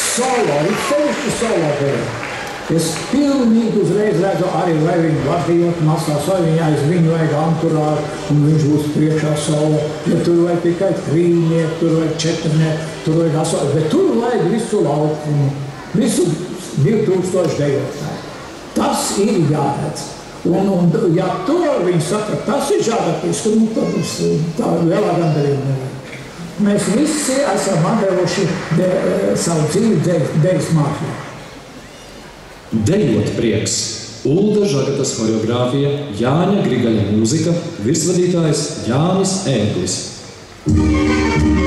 solo, ir sevišķi solo bija. Es pilnīgi uzreiz redzu arī, vai viņi vadījot masās, vai viņi aiz viņu vajag anturāru, un viņš būs priekšā solo. Ja tur vajag tikai trīnieku, tur vajag četrnieku, tur vajag astoņu, bet tur vajag visu laukumu, visu 2000 dejotāju. Tas ir jāredz. Un, un, ja to viņi saka, tas ir žādākais, tad, nu, tā lielā gandarījuma nevajag. Mēs visi esam devuši de, savu dzīvi dejas mākslā. Dejot prieks. Ulda Žagatas horeogrāfija, Jāņa Grigaļa mūzika, virsvadītājs Jānis Ēglis. Aizezera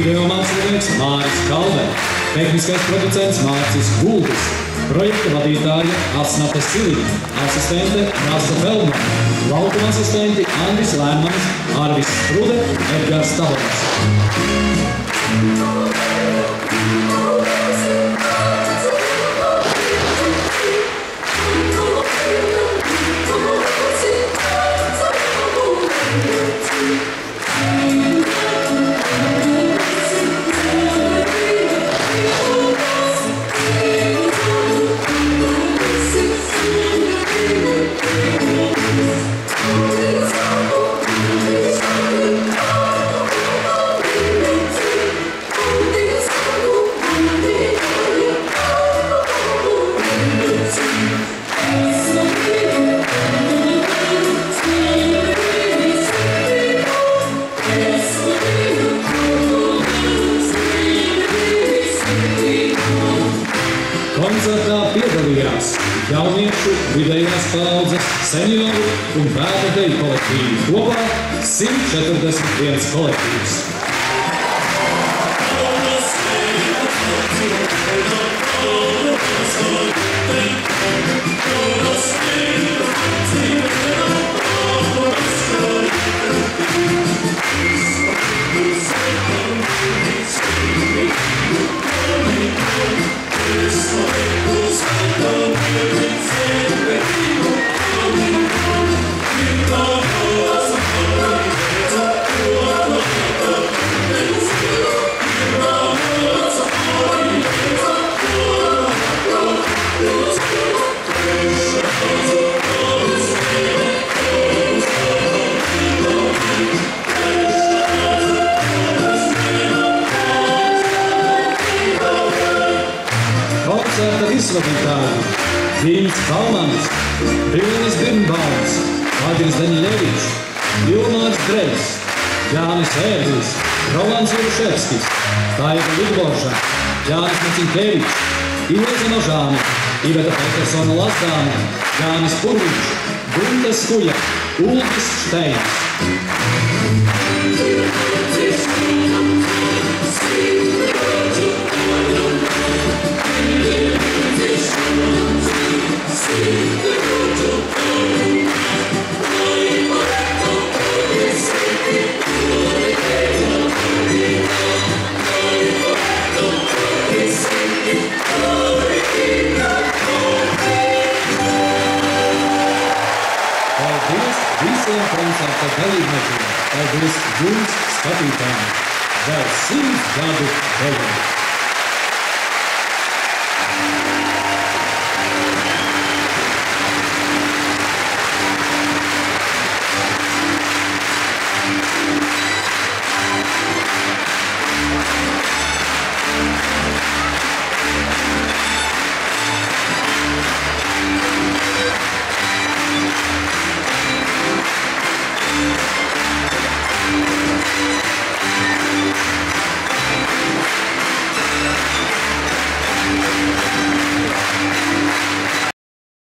video mākslinieks Māris Kalve, tehniskais producents Mārcis Guldis, projekta vadītāja Asnata Siliņa, asistente Rasa Feldman, laukuma asistenti Andris Lēmans, Arvis Sprude, Edgars Talovs. Koncertā piedalījās jauniešu, vidējās paudzes, senioru un bērnu deju kolektīvi. Kopā 141 kolektīvs. Koncerta izvadītāji Vīns Kalmans, Vilnis Birnbaums, Agris Daņļevičs, Ilmārs Dreļs, Jānis Ērglis, Rolands Jurševskis, Taiga Lidboža, Jānis Macinkevičs, Ilze Nožāne, Iveta Petersona Lasdāne, Jānis Purviņš, Gunta Skuļa, Ulris Steins. Paldies